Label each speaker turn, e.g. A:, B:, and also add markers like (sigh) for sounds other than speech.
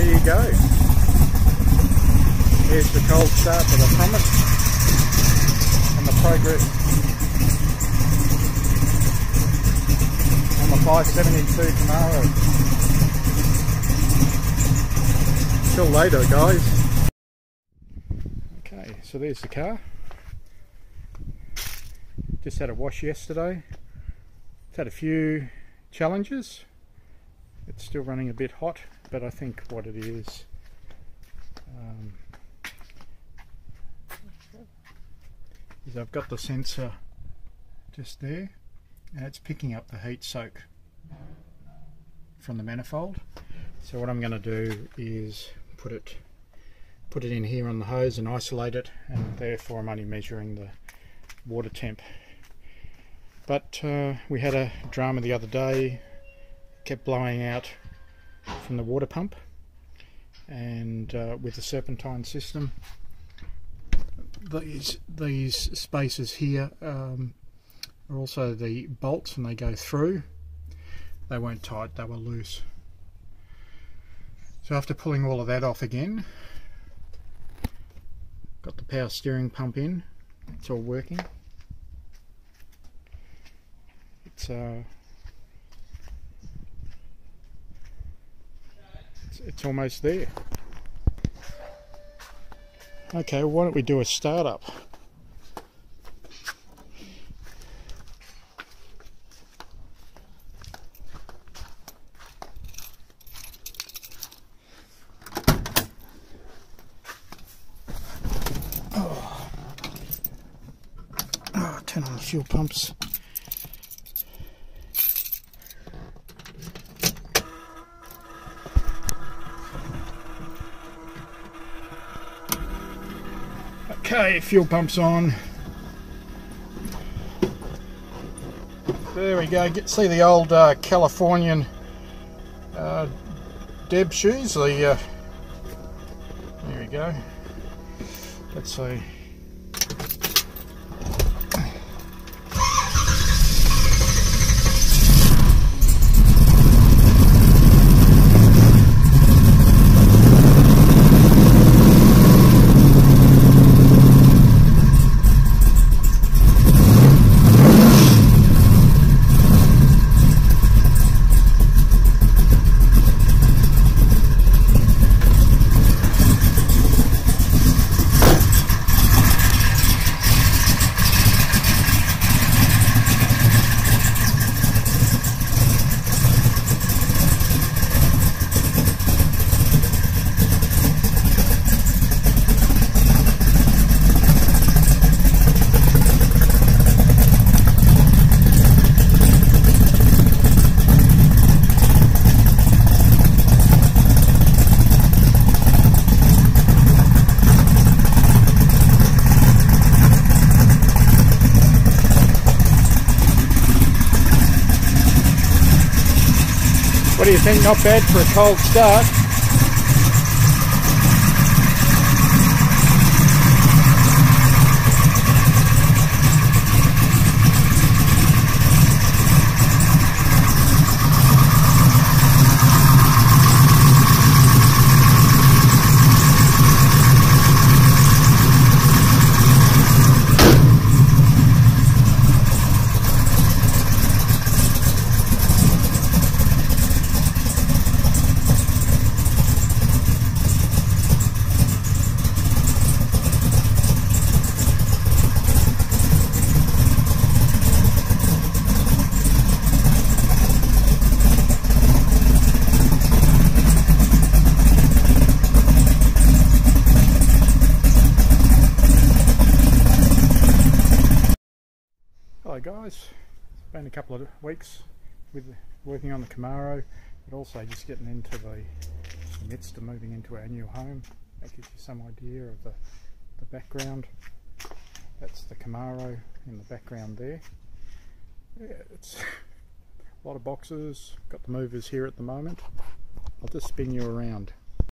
A: there you go. Here's the cold start that the promised and the progress on the 572 Camaro. Till later guys. Okay, so there's the car. Just had a wash yesterday. It's had a few challenges. It's still running a bit hot, but I think what it is um, is I've got the sensor just there and it's picking up the heat soak from the manifold. So what I'm going to do is put it put it in here on the hose and isolate it and therefore I'm only measuring the water temp but uh, we had a drama the other day, kept blowing out from the water pump, and uh, with the serpentine system, these these spaces here um, are also the bolts, and they go through. They weren't tight; they were loose. So after pulling all of that off again, got the power steering pump in. It's all working. it's uh, it's, almost there. Okay, why don't we do a startup? Oh. Oh, turn on the fuel pumps. Okay, fuel pumps on. There we go. Get see the old uh, Californian uh, Deb shoes. The uh, there we go. Let's see. What do you think? Not bad for a cold start. Guys, it's been a couple of weeks with working on the Camaro but also just getting into the, the midst of moving into our new home. That gives you some idea of the, the background. That's the Camaro in the background there. Yeah, it's (laughs) a lot of boxes, got the movers here at the moment. I'll just spin you around.